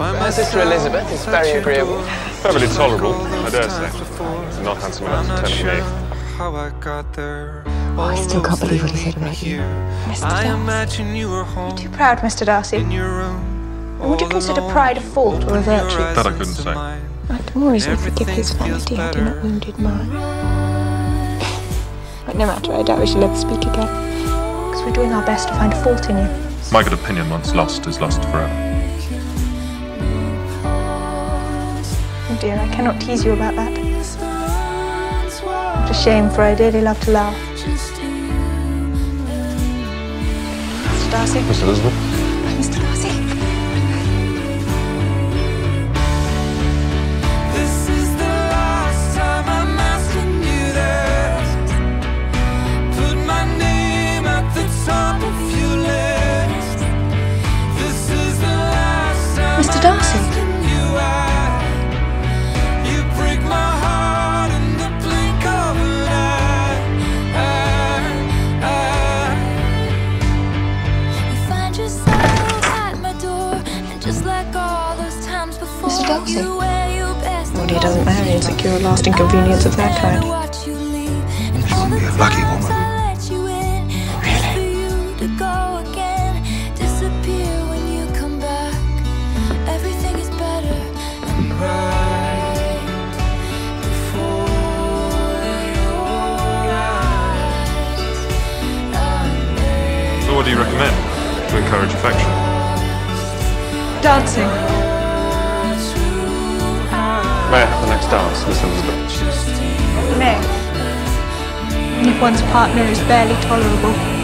Her sister Elizabeth is very agreeable. Perfectly tolerable, I dare say. Not handsome enough to tempt me. How I got there. Oh, I still can't believe what he said about you. Mr. Darcy. imagine you were home Too proud, Mr. Darcy. in your room. Would you consider pride a fault or a virtue? That I couldn't say. I'd more easily forgive his vanity had he not wounded mine. But no matter, I doubt we shall ever speak again. Because we're doing our best to find fault in you. My good opinion, once lost, is lost forever. Dear, I cannot tease you about that. What a shame, for I dearly love to laugh. Mr. Darcy? Miss Elizabeth? Just like all those times before, Mr. Darcy? you wear your best Well, he doesn't marry and secure a lasting convenience of that kind. Watch you leave, and She all must be a lucky woman. I let you in, just for you to go again, disappear when you come back. Everything is better and right before your eyes. So what do you recommend to encourage affection? Dancing. May I have the next dance, Miss Elizabeth? May. If one's partner is barely tolerable.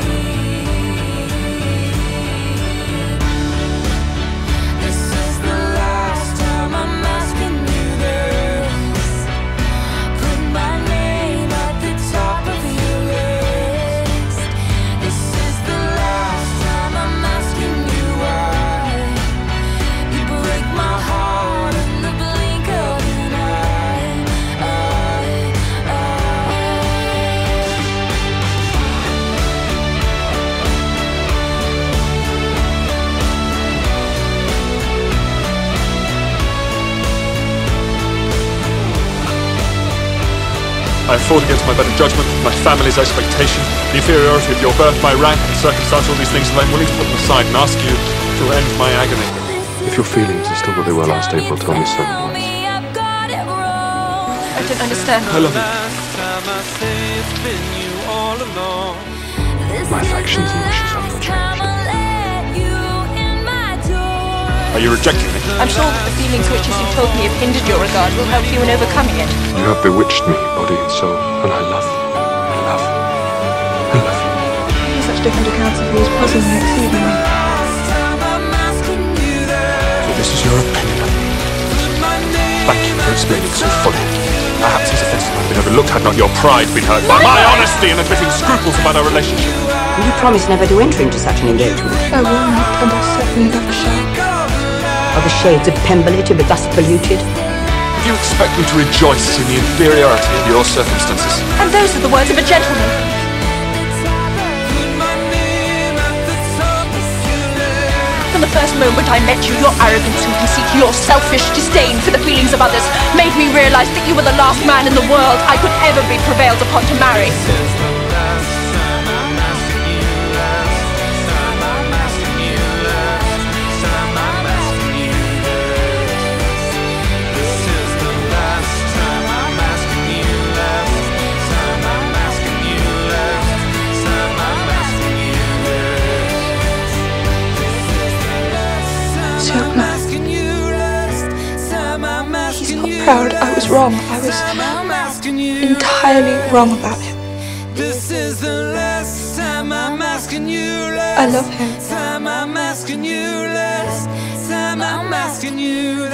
I have fought against my better judgment, my family's expectation, the inferiority of your birth, my rank, and circumstance, all these things, and I'm willing to put them aside and ask you to end my agony. If your feelings are still what they were last April, tell me so at once. I've got it wrong. I don't understand. I love you. Last time I Are you rejecting me? I'm sure that the feelings which, as you told me, have hindered your regard will help you in overcoming it. You have bewitched me, body and soul, and I love you. I love you. I love you. Such different accounts of you is puzzling me exceedingly. So this is your opinion of me. Thank you for explaining so fully. Perhaps these offences might have been overlooked had not your pride been hurt by my honesty in admitting scruples about our relationship. Will you promise never to enter into such an engagement? I will not, and I certainly never shall. Are the shades of Pemberley to be thus polluted? You expect me to rejoice in the inferiority of your circumstances? And those are the words of a gentleman. From the first moment I met you, your arrogance and conceit, your selfish disdain for the feelings of others made me realize that you were the last man in the world I could ever be prevailed upon to marry. So He's not proud. I was wrong. I was entirely wrong about him. This is the last time I'm asking you last I love him. time I'm asking you last time I'm asking you